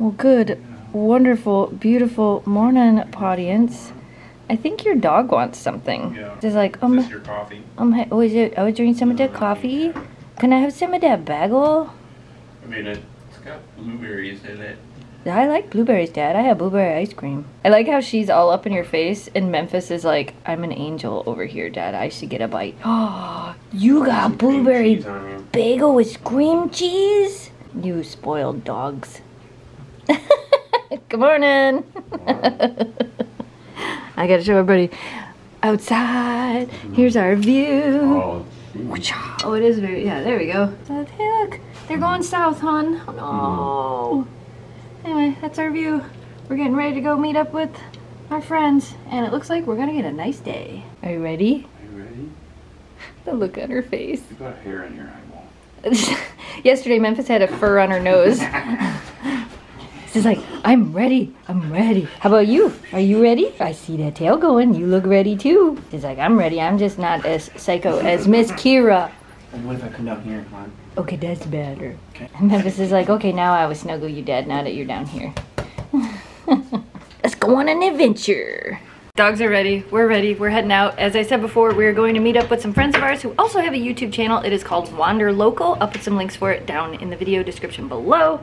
Well, good, wonderful, beautiful morning, audience. I think your dog wants something. Yeah. It's like, Is um, this your coffee? um, oh, is it? I was drinking some of that coffee. Can I have some of that bagel? I mean, it, it's got blueberries in it. I like blueberries, Dad. I have blueberry ice cream. I like how she's all up in your face, and Memphis is like, I'm an angel over here, Dad. I should get a bite. Oh, you got blueberry bagel with cream cheese? You spoiled dogs. Good morning. I gotta show everybody outside. Here's our view. Oh, Oh, it is very, yeah, there we go. Uh, Hey, look, they're going south, hon. Oh, no. Anyway, that's our view. We're getting ready to go meet up with our friends, and it looks like we're gonna get a nice day. Are you ready? are you ready? The look on her face. You got hair in your eyeball. Yesterday, Memphis had a fur on her nose. She's like, I'm ready. I'm ready. How about you? Are you ready? I see that tail going. You look ready too. She's like, I'm ready. I'm just not as psycho as Miss Kira. And what if I come down here? Come on. Okay, that's better. Okay. And Memphis is like, okay, now I will snuggle you, Dad, now that you're down here. Let's go on an adventure. Dogs are ready. We're ready. We're heading out. As I said before, we're going to meet up with some friends of ours who also have a YouTube channel. It is called WanderLocal. I'll put some links for it down in the video description below.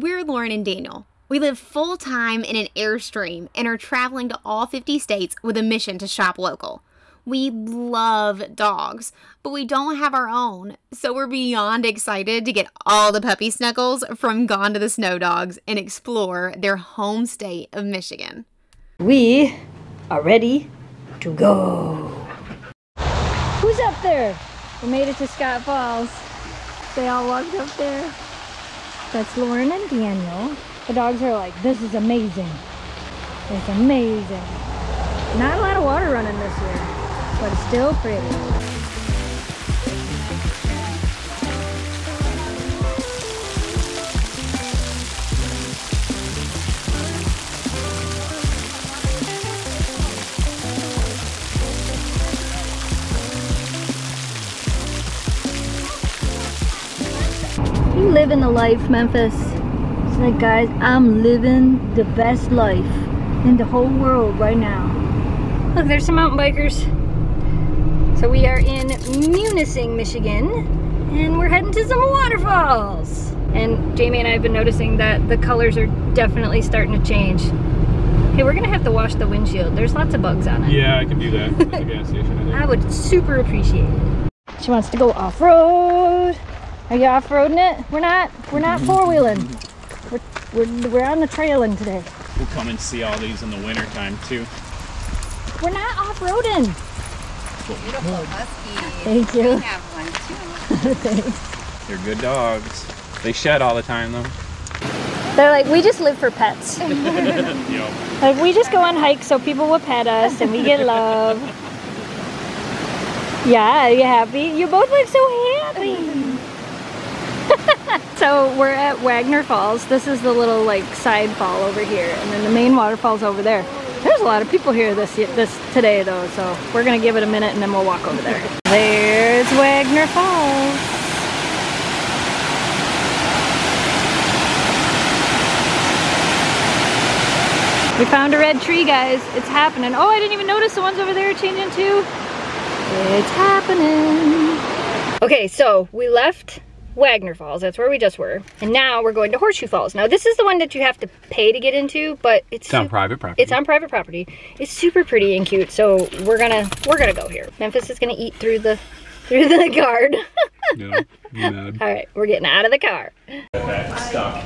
We're Lauren and Daniel. We live full time in an Airstream and are traveling to all 50 states with a mission to shop local. We love dogs, but we don't have our own, so we're beyond excited to get all the puppy snuggles from Gone to the Snow Dogs and explore their home state of Michigan. We are ready to go. Who's up there? We made it to Scott Falls. They all walked up there. That's Lauren and Daniel. The dogs are like, this is amazing. It's amazing. Not a lot of water running this year, but it's still pretty. Living the life, Memphis. It's like, guys, I'm living the best life in the whole world right now. Look, there's some mountain bikers. So we are in Munising, Michigan, and we're heading to some waterfalls. And Jamie and I have been noticing that the colors are definitely starting to change. Hey, we're gonna have to wash the windshield. There's lots of bugs on it. Yeah, I can do that at the gas station. I I would super appreciate it. She wants to go off-road. Are you off-roading it? We're not. We're not mm-hmm. four-wheeling. We're, we're, we're on the trailing today. We'll come and see all these in the wintertime too. We're not off-roading. Beautiful husky. Thank you. We have one too. Thanks. They're good dogs. They shed all the time though. They're like, we just live for pets. Yo. Like, we just go on hikes so people will pet us and we get love. Yeah, are you happy? You both look so happy. So we're at Wagner Falls. This is the little like side fall over here, and then the main waterfall's over there. There's a lot of people here this this today though, so we're gonna give it a minute and then we'll walk over there. There's Wagner Falls. We found a red tree, guys. It's happening. Oh, I didn't even notice the ones over there are changing too. It's happening. Okay, so we left Wagner Falls. That's where we just were. And now we're going to Horseshoe Falls. Now, this is the one that you have to pay to get into, but it's It's on private property. It's on private property. It's super pretty and cute. So we're gonna we're gonna go here. Memphis is gonna eat through the through the guard. No. All right, we're getting out of the car. Stuck.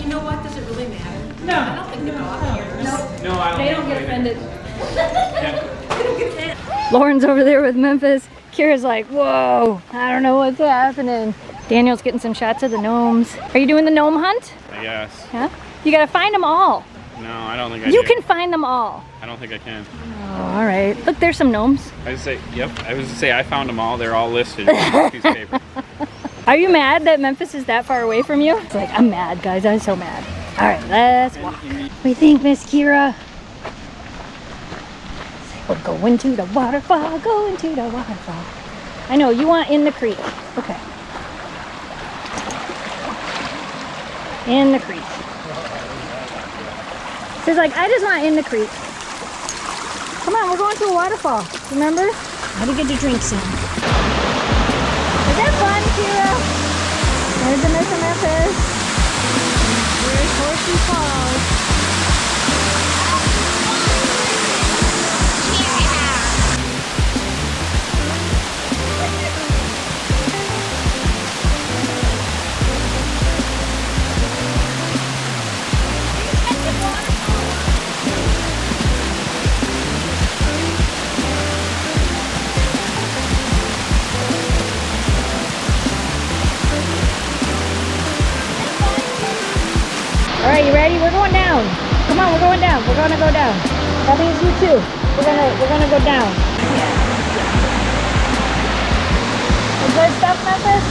You know what? Does it really matter? No. I don't think the dog cares. No, I don't. They don't get offended. Lauren's over there with Memphis. Kira's like, whoa, I don't know what's happening. Daniel's getting some shots of the gnomes. Are you doing the gnome hunt? I guess. Yeah? You gotta find them all. No, I don't think I can. You do. can find them all. I don't think I can. Oh, all right. Look, there's some gnomes. I say, yep. I was to say I found them all. They're all listed on this piece of paper. Are you mad that Memphis is that far away from you? It's like, I'm mad, guys. I'm so mad. All right, let's walk. What do you think, Miss Kira? We're going to the waterfall, going to the waterfall. I know, you want in the creek. Okay. In the creek. She's like, I just want in the creek. Come on, we're going to a waterfall. Remember? How to get your drinks in. Is that fun, Kira? There's the Mr. Memphis. Here's Horsey Falls. We're going down. We're gonna go down. That means you too. We're gonna we're gonna go down. Good stuff, Memphis.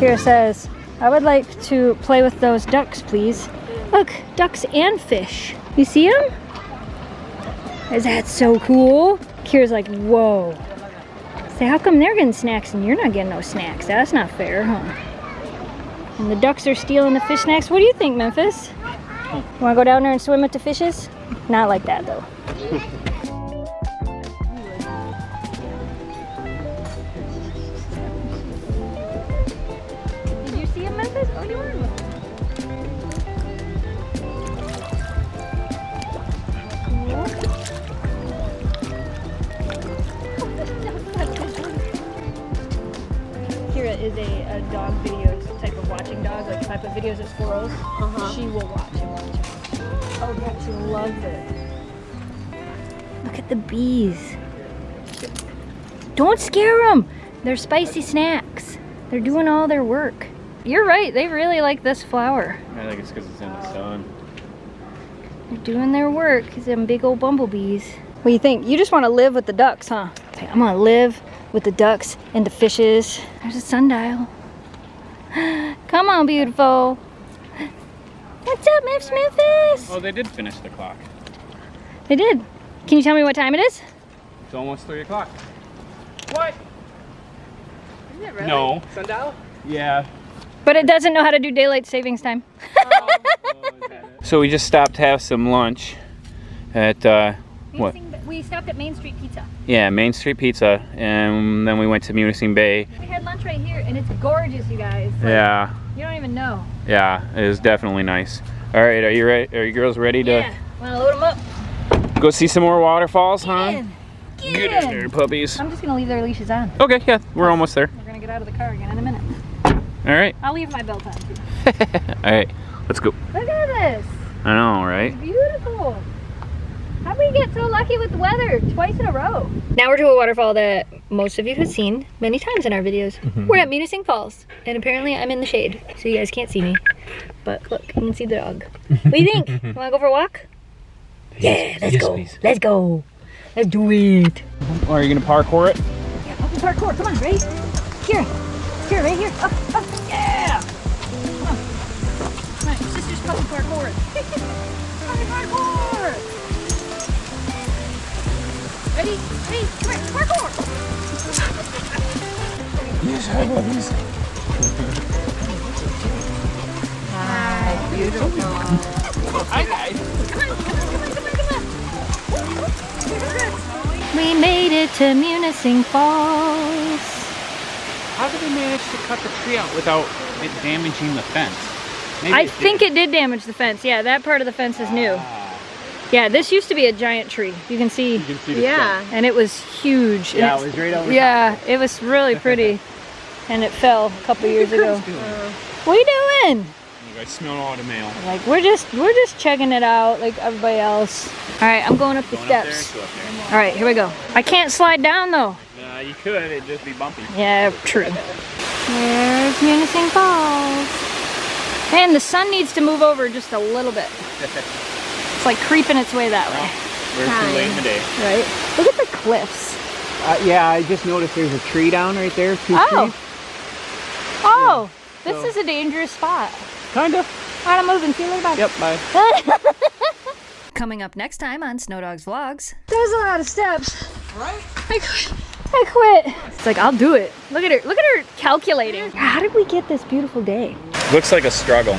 Kira says, "I would like to play with those ducks, please." Look, ducks and fish. You see them? Is that so cool? Kira's like, "Whoa." Say, how come they're getting snacks and you're not getting no snacks? That's not fair, huh? And the ducks are stealing the fish snacks. What do you think, Memphis? Want to go down there and swim with the fishes? Not like that, though. if I put videos of squirrels, uh-huh. she will watch and watch. Oh yeah, she loves it. Look at the bees. Don't scare them. They're spicy snacks. They're doing all their work. You're right. They really like this flower. I think it's because it's in the sun. They're doing their work. Because them big old bumblebees. What do you think? You just want to live with the ducks, huh? Say, I'm gonna live with the ducks and the fishes. There's a sundial. Come on, beautiful. What's up, Miss Memphis? Oh, they did finish the clock. They did. Can you tell me what time it is? It's almost three o'clock. What? Isn't it really? No. Sundial? Yeah. But it doesn't know how to do daylight savings time. So we just stopped to have some lunch at uh, what? We stopped at Main Street Pizza. Yeah, Main Street Pizza, and then we went to Munising Bay. We had lunch right here, and it's gorgeous, you guys. Like, Yeah, You don't even know. yeah, it was definitely nice. All right, are you ready? Are you girls ready to Yeah. Want to load them up? go see some more waterfalls, huh? In. Get, Get in. in there, puppies. I'm just gonna leave their leashes on. Okay, yeah, we're almost there. We're gonna get out of the car again in a minute. All right, I'll leave my belt on all right, let's go. Look at this. I know, right? Beautiful. How'd we get so lucky with the weather twice in a row? Now we're to a waterfall that most of you have seen many times in our videos. Mm-hmm. We're at Munising Falls, and apparently I'm in the shade, so you guys can't see me. But look, you can see the dog. What do you think? You wanna go for a walk? Yeah, let's yes, go. please. Let's go. Let's do it. Oh, are you gonna parkour it? Yeah, up the parkour. Come on, ready? Here. Here, right here. Up, up. Yeah. Come on. Come on, your sister's puppy parkour. puppy parkour. Ready? Ready? Come here. Parkour. Hi, guys. Come on, come on, come on, come on. We made it to Munising Falls. How did they manage to cut the tree out without it damaging the fence? Maybe I it think did. it did damage the fence. Yeah, that part of the fence is new. Ah. Yeah, this used to be a giant tree. You can see. You can see the Yeah, and it was huge. Yeah, it was right over. Yeah, it was really pretty. and it fell a couple years ago. top. What are you doing? I smell all the mail. Like we're just we're just checking it out like everybody else. All right, I'm going up the Going up there, steps. up there. All right, here we go. I can't slide down though. Uh, you could, it'd just be bumpy. Yeah, true. There's Munising Falls. And the sun needs to move over just a little bit. It's like creeping its way that way, We're too late in the day. right? Look at the cliffs. Uh, yeah, I just noticed there's a tree down right there. Two Oh. trees. Oh, this so- is a dangerous spot. Kind of. All right, I'm moving. See you later. Bye. Yep, bye. Coming up next time on Snow Dogs Vlogs. That was a lot of steps. Right? I quit. I quit. It's like I'll do it. Look at her. Look at her calculating. How did we get this beautiful day? Looks like a struggle.